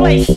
place.